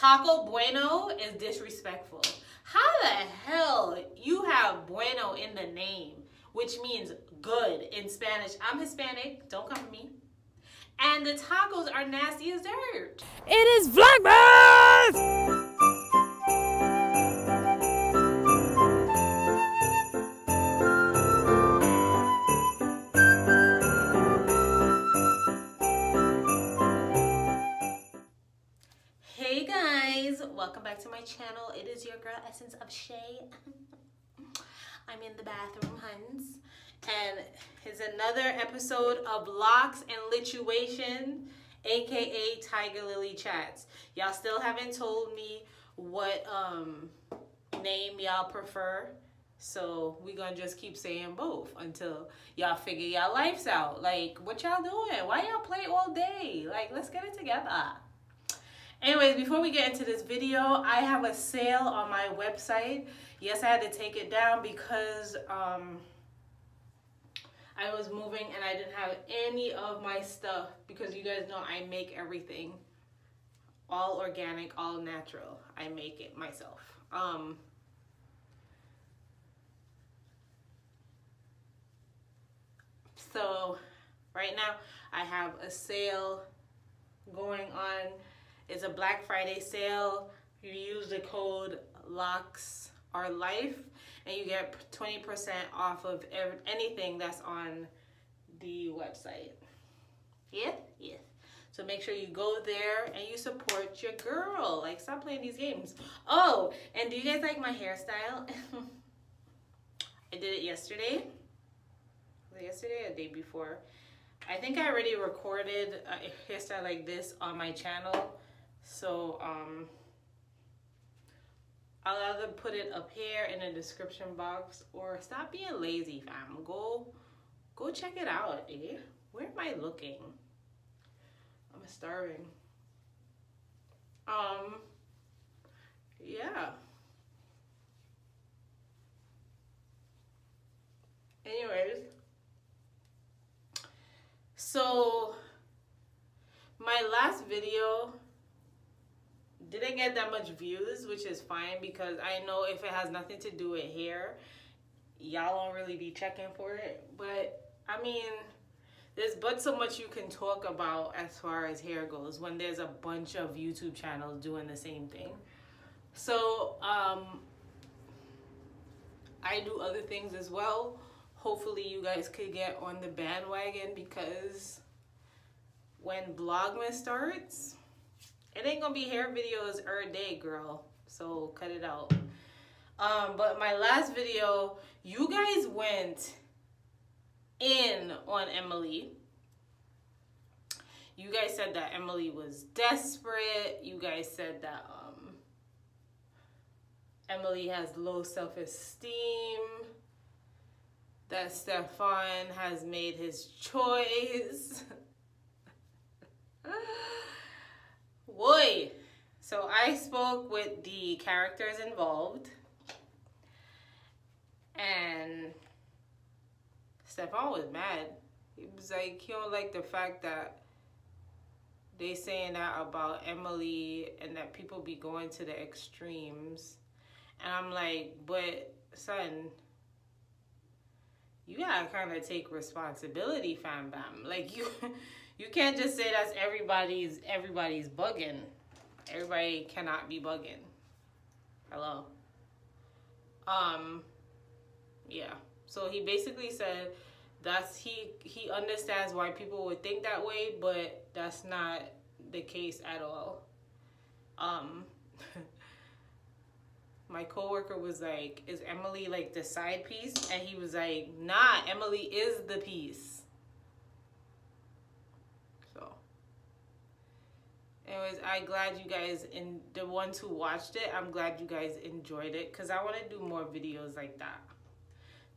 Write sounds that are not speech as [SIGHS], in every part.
Taco Bueno is disrespectful. How the hell you have Bueno in the name, which means good in Spanish? I'm Hispanic, don't come for me. And the tacos are nasty as dirt. It is Vlogmas! To my channel. It is your girl Essence of Shay. [LAUGHS] I'm in the bathroom, huns. And it's another episode of Locs and Lituation, aka Tigerlilee Chats. Y'all still haven't told me what um name y'all prefer. So we gonna just keep saying both until y'all figure y'all lives out. Like, what y'all doing? Why y'all play all day? Like, let's get it together. Anyways, before we get into this video, I have a sale on my website. Yes, I had to take it down because um, I was moving and I didn't have any of my stuff because you guys know I make everything all organic, all natural. I make it myself. Um, so right now I have a sale going on it's a Black Friday sale. You use the code LOCKS are life and you get 20% off of anything that's on the website. Yeah? Yeah. So make sure you go there and you support your girl. Like, stop playing these games. Oh, and do you guys like my hairstyle? [LAUGHS] I did it yesterday. Yesterday or the day before? I think I already recorded a hairstyle like this on my channel so um, I'll either put it up here in the description box or stop being lazy, fam. Go, go check it out, eh? Where am I looking? I'm starving. Um, yeah. Anyways, so my last video didn't get that much views, which is fine because I know if it has nothing to do with hair, y'all don't really be checking for it. But I mean, there's but so much you can talk about as far as hair goes when there's a bunch of YouTube channels doing the same thing. So, um, I do other things as well. Hopefully you guys could get on the bandwagon because when Vlogmas starts, it ain't gonna be hair videos every day, girl. So cut it out. Um, but my last video, you guys went in on Emily. You guys said that Emily was desperate. You guys said that um, Emily has low self-esteem. That Stefan has made his choice. [LAUGHS] Boy. So I spoke with the characters involved. And Stefan was mad. He was like, he don't like the fact that they saying that about Emily and that people be going to the extremes. And I'm like, but son, you gotta kind of take responsibility, fam bam. Like you [LAUGHS] you can't just say that's everybody's everybody's bugging. Everybody cannot be bugging. Hello. Um yeah. So he basically said that's he he understands why people would think that way, but that's not the case at all. Um [LAUGHS] my coworker was like, "Is Emily like the side piece?" And he was like, "Nah, Emily is the piece." Anyways i glad you guys and the ones who watched it i'm glad you guys enjoyed it because i want to do more videos like that.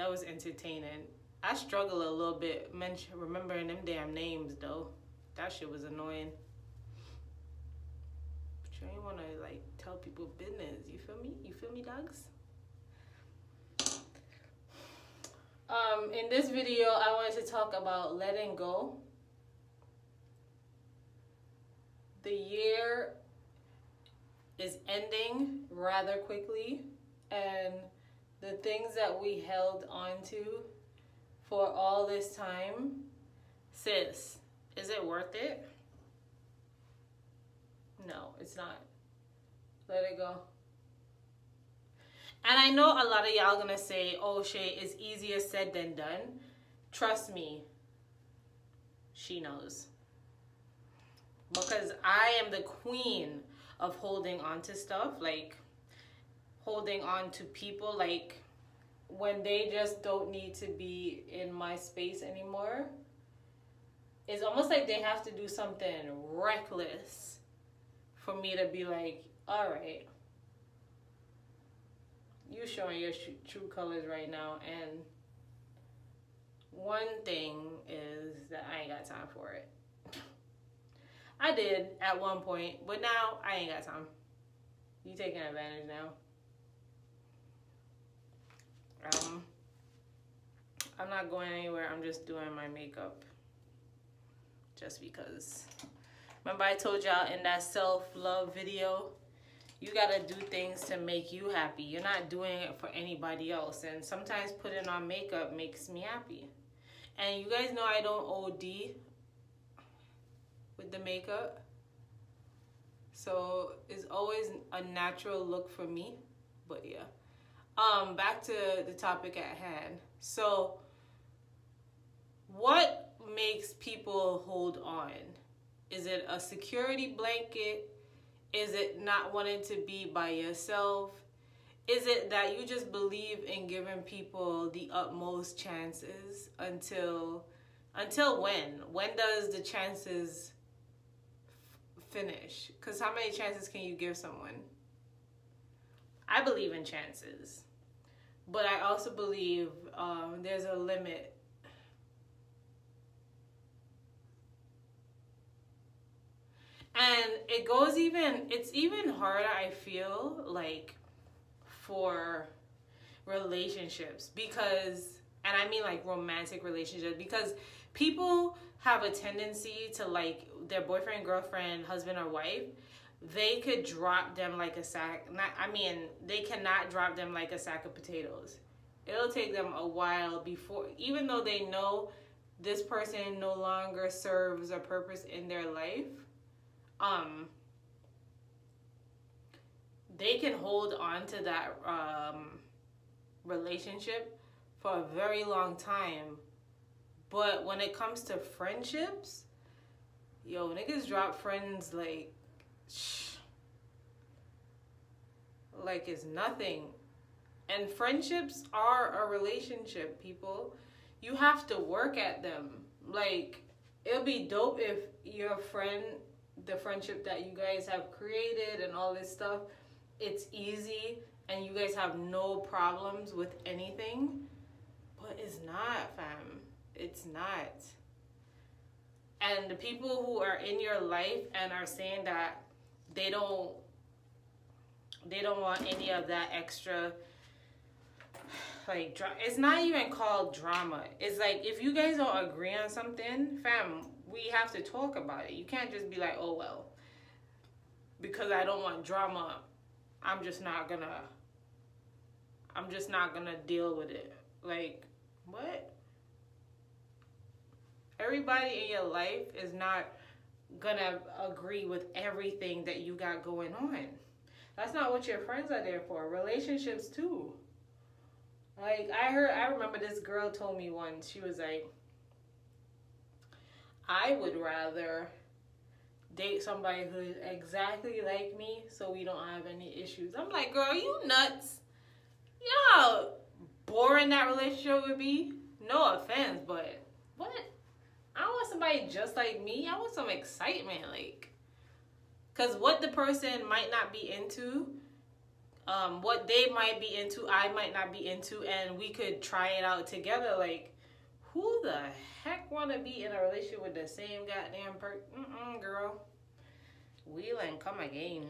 That was entertaining. I struggle a little bit remembering them damn names though. That shit was annoying. But you ain't want to like tell people business. You feel me? You feel me dogs? Um in this video i wanted to talk about letting go the year is ending rather quickly and the things that we held on to for all this time sis is it worth it? No it's not. Let it go. And i know a lot of y'all gonna say oh shay it's easier said than done. Trust me. She knows because i am the queen of holding on to stuff like holding on to people like when they just don't need to be in my space anymore it's almost like they have to do something reckless for me to be like all right you showing your true colors right now and one thing is that i ain't got time for it I did at one point, but now I ain't got time. You taking advantage now. Um, I'm not going anywhere. I'm just doing my makeup. Just because. Remember I told y'all in that self-love video, you gotta do things to make you happy. You're not doing it for anybody else. And sometimes putting on makeup makes me happy. And you guys know I don't OD with the makeup. So it's always a natural look for me. But yeah. Um, back to the topic at hand. So what makes people hold on? Is it a security blanket? Is it not wanting to be by yourself? Is it that you just believe in giving people the utmost chances until until when? When does the chances finish. Because how many chances can you give someone? I believe in chances. But I also believe um, there's a limit. And it goes even, it's even harder, I feel, like for relationships because, and I mean like romantic relationships, because people have a tendency to like their boyfriend, girlfriend, husband, or wife, they could drop them like a sack. Not, I mean, they cannot drop them like a sack of potatoes. It'll take them a while before, even though they know this person no longer serves a purpose in their life. Um, they can hold on to that um, relationship for a very long time but when it comes to friendships, yo, niggas drop friends like, shh, like it's nothing. And friendships are a relationship, people. You have to work at them. Like, it'll be dope if your friend, the friendship that you guys have created and all this stuff, it's easy and you guys have no problems with anything. But it's not, fam it's not. And the people who are in your life and are saying that they don't they don't want any of that extra like it's not even called drama. It's like if you guys don't agree on something, fam, we have to talk about it. You can't just be like, "Oh well, because I don't want drama, I'm just not gonna I'm just not gonna deal with it." Like, what? Everybody in your life is not gonna agree with everything that you got going on. That's not what your friends are there for. Relationships too. Like I heard I remember this girl told me once, she was like, I would rather date somebody who's exactly like me so we don't have any issues. I'm like, girl, you nuts. You know how boring that relationship would be? No offense, but what? I want somebody just like me. I want some excitement, like, cause what the person might not be into, um, what they might be into, I might not be into, and we could try it out together. Like, who the heck want to be in a relationship with the same goddamn person? Mm-mm, girl. Wheel and come again.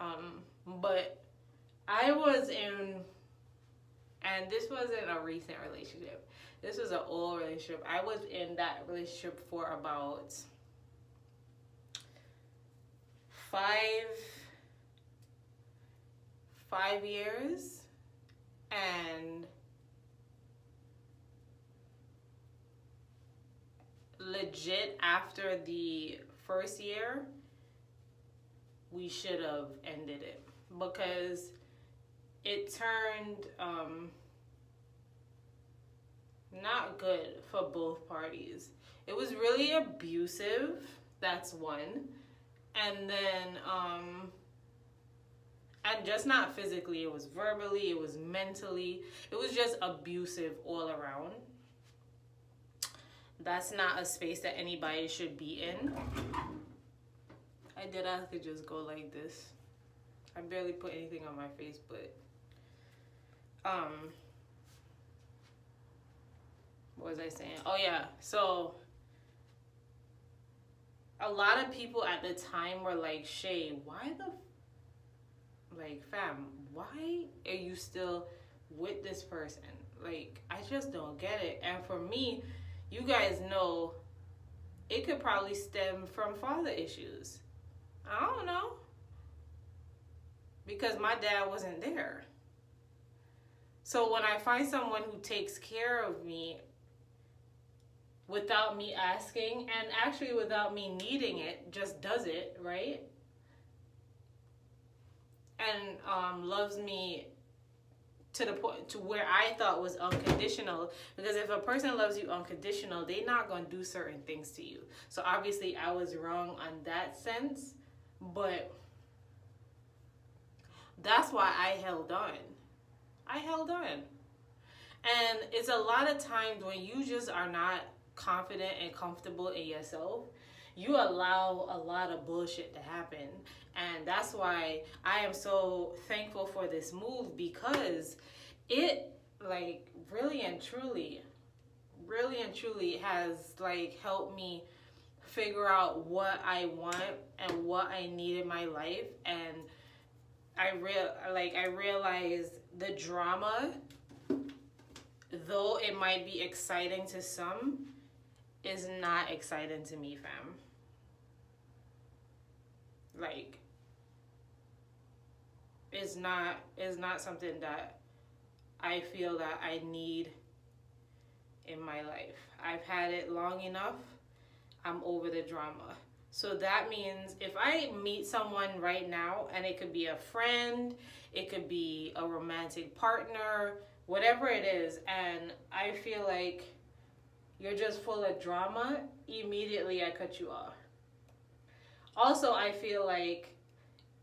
Um, but I was in, and this wasn't a recent relationship this was an old relationship. I was in that relationship for about five five years and legit after the first year we should have ended it because it turned um, not good for both parties. It was really abusive. That's one, and then um, and just not physically. It was verbally. It was mentally. It was just abusive all around. That's not a space that anybody should be in. I did have to just go like this. I barely put anything on my face, but um what was I saying? Oh yeah, so a lot of people at the time were like, Shay, why the like fam, why are you still with this person? Like, I just don't get it. And for me, you guys know it could probably stem from father issues. I don't know. Because my dad wasn't there. So when I find someone who takes care of me without me asking and actually without me needing it, just does it, right? And um, loves me to the point to where I thought was unconditional. Because if a person loves you unconditional, they're not gonna do certain things to you. So obviously I was wrong on that sense, but that's why I held on. I held on. And it's a lot of times when you just are not confident and comfortable in yourself, you allow a lot of bullshit to happen. And that's why I am so thankful for this move because it like really and truly really and truly has like helped me figure out what I want and what I need in my life and I real like I realized the drama though it might be exciting to some is not exciting to me fam like is not is not something that I feel that I need in my life. I've had it long enough. I'm over the drama. So that means if I meet someone right now, and it could be a friend, it could be a romantic partner, whatever it is, and I feel like you're just full of drama, immediately I cut you off. Also, I feel like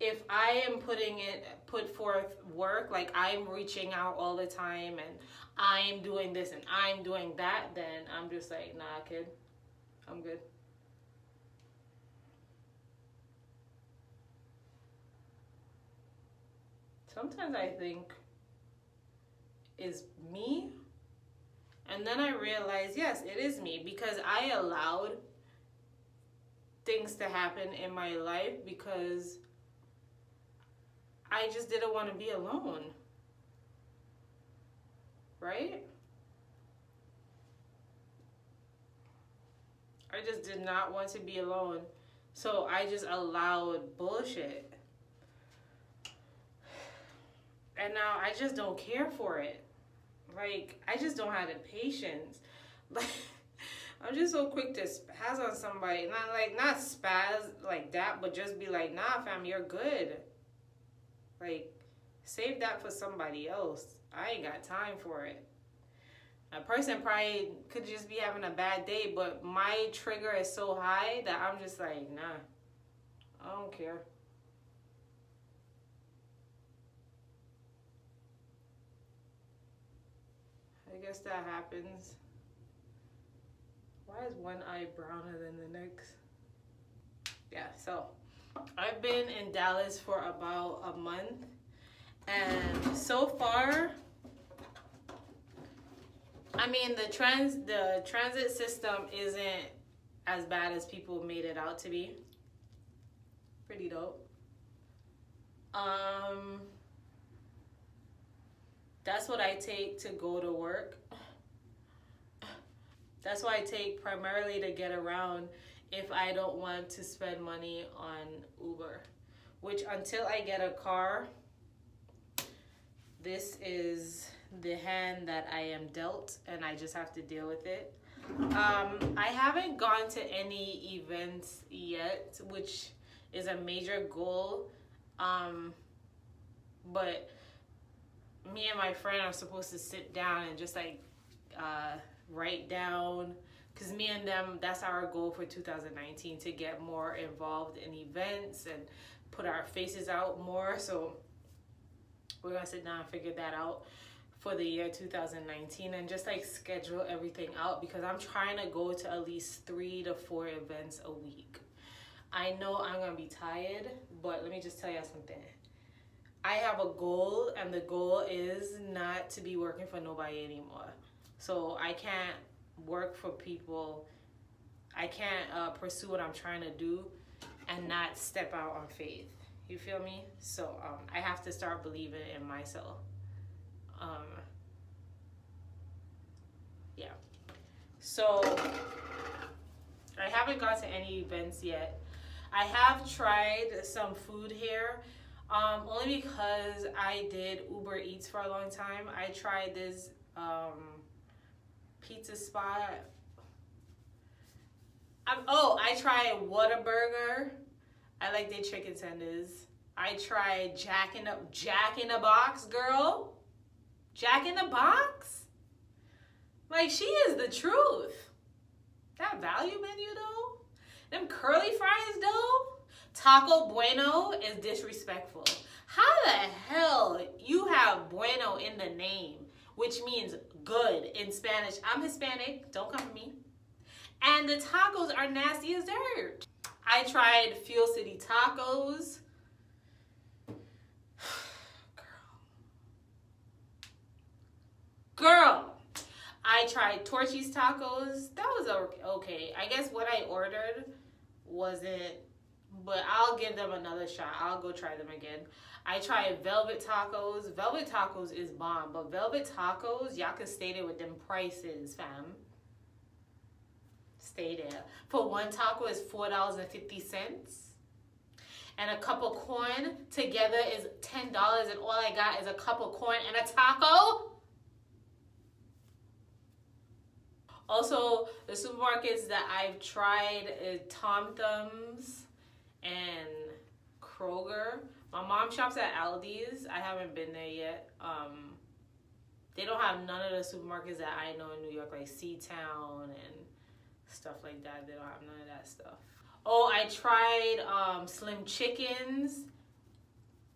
if I am putting it put forth work, like I'm reaching out all the time and I'm doing this and I'm doing that, then I'm just like, nah, kid, I'm good. Sometimes I think is me. And then I realized, yes, it is me because I allowed things to happen in my life because I just didn't want to be alone. Right? I just did not want to be alone. So I just allowed bullshit. And now I just don't care for it. Like, I just don't have the patience. [LAUGHS] Like, I'm just so quick to spaz on somebody. Not like, not spaz like that, but just be like, nah, fam, you're good. Like, save that for somebody else. I ain't got time for it. A person probably could just be having a bad day, but my trigger is so high that I'm just like, nah, I don't care. I guess that happens. Why is one eye browner than the next? Yeah, so I've been in Dallas for about a month and so far I mean the trans the transit system isn't as bad as people made it out to be. Pretty dope. Um that's what I take to go to work. That's what I take primarily to get around if I don't want to spend money on Uber. Which until I get a car, this is the hand that I am dealt and I just have to deal with it. Um, I haven't gone to any events yet, which is a major goal. Um, but me and my friend are supposed to sit down and just like uh, write down because me and them that's our goal for 2019 to get more involved in events and put our faces out more so we're gonna sit down and figure that out for the year 2019 and just like schedule everything out because I'm trying to go to at least three to four events a week. I know I'm gonna be tired, but let me just tell you something. I have a goal, and the goal is not to be working for nobody anymore. So I can't work for people. I can't uh, pursue what I'm trying to do and not step out on faith. You feel me? So um, I have to start believing in myself. Um, yeah. So I haven't got to any events yet. I have tried some food here. Um, only because I did Uber Eats for a long time. I tried this um, pizza spot. I'm, oh, I tried Whataburger. I like their chicken tenders. I tried Jack in the Jack in the Box, girl. Jack in the Box. Like she is the truth. That value menu though, them curly fries though. Taco Bueno is disrespectful. How the hell you have Bueno in the name, which means good in Spanish? I'm Hispanic, don't come for me. And the tacos are nasty as dirt. I tried Fuel City tacos. [SIGHS] Girl. Girl. I tried Torchy's tacos. That was okay. I guess what I ordered wasn't but I'll give them another shot. I'll go try them again. I tried Velvet Tacos. Velvet Tacos is bomb, but Velvet Tacos, y'all can stay there with them prices, fam. Stay there. For one taco is $4.50. And a cup of corn together is $10 and all I got is a cup of corn and a taco. Also, the supermarkets that I've tried is Tom Thumbs and Kroger. My mom shops at Aldi's. I haven't been there yet. Um, they don't have none of the supermarkets that I know in New York, like C-Town and stuff like that. They don't have none of that stuff. Oh, I tried um, Slim Chickens.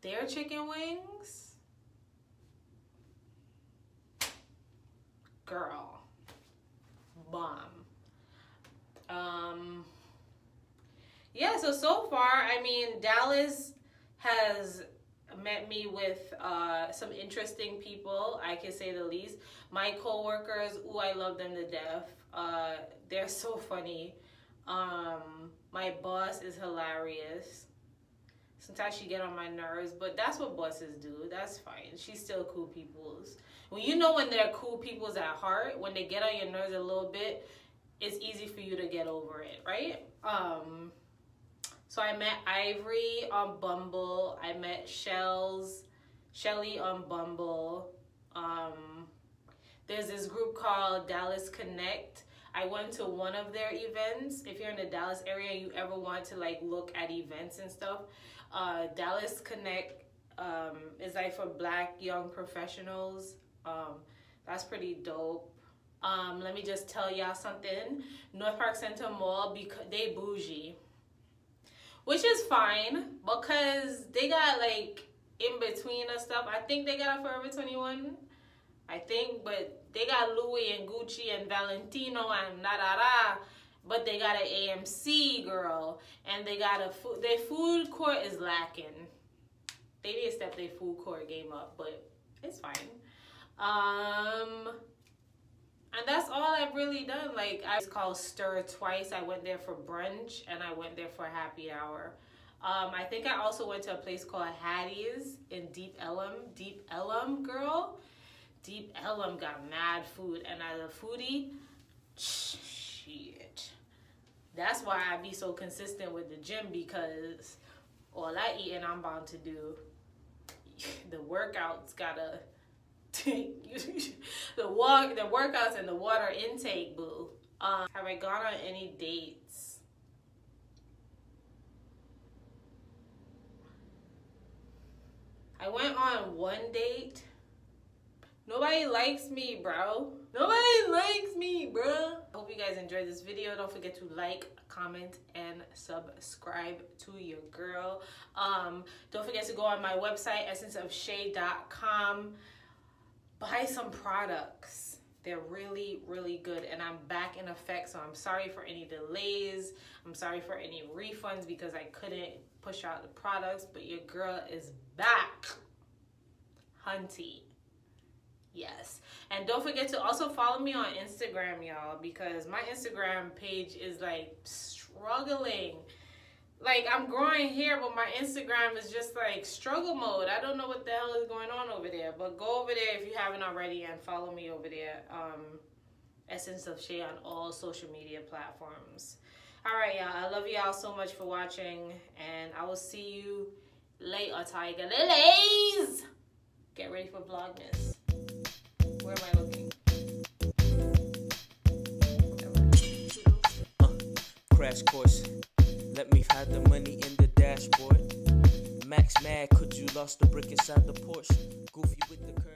Their chicken wings. Girl. Bomb. Um, yeah, so so far, I mean, Dallas has met me with uh, some interesting people, I can say the least. My coworkers, ooh, I love them to death. Uh, they're so funny. Um, my boss is hilarious. Sometimes she get on my nerves, but that's what bosses do. That's fine. She's still cool people's. When you know when they're cool people's at heart, when they get on your nerves a little bit, it's easy for you to get over it, right? Um, so I met Ivory on Bumble. I met Shells, Shelly on Bumble. Um, there's this group called Dallas Connect. I went to one of their events. If you're in the Dallas area, you ever want to like look at events and stuff, uh, Dallas Connect um, is like for black young professionals. Um, that's pretty dope. Um, let me just tell y'all something. North Park Center Mall, because they bougie which is fine because they got like in between and stuff. I think they got a Forever 21. I think, but they got Louis and Gucci and Valentino and da da da. But they got an AMC girl, and they got a food. Their food court is lacking. They need to step their food court game up, but it's fine. Um, and that's all I've really done. Like I was called STIRR twice. I went there for brunch and I went there for happy hour. Um, I think I also went to a place called Hattie's in Deep Ellum. Deep Ellum, girl. Deep Ellum got mad food, and as a foodie, shit. That's why I be so consistent with the gym because all I eat and I'm bound to do. [LAUGHS] The workouts gotta [LAUGHS] the walk, the workouts, and the water intake. Boo. Um, have I gone on any dates? I went on one date. Nobody likes me, bro. Nobody likes me, bro. I hope you guys enjoyed this video. Don't forget to like, comment, and subscribe to your girl. Um, don't forget to go on my website, essenceofshay.com. Buy some products. They're really, really good. And I'm back in effect, so I'm sorry for any delays. I'm sorry for any refunds because I couldn't push out the products, but your girl is back. Hunty. Yes. And don't forget to also follow me on Instagram, y'all, because my Instagram page is like struggling. Like I'm growing here, but my Instagram is just like struggle mode. I don't know what the hell is going on over there. But go over there if you haven't already and follow me over there. Um, Essence of Shay on all social media platforms. All right, y'all. I love y'all so much for watching, and I will see you later, Tigerlilees. Get ready for Vlogmas. Where am I looking? Uh, crash course. Let me hide the money in the dashboard. Max mad, could you lost the brick inside the Porsche? Goofy with the curve.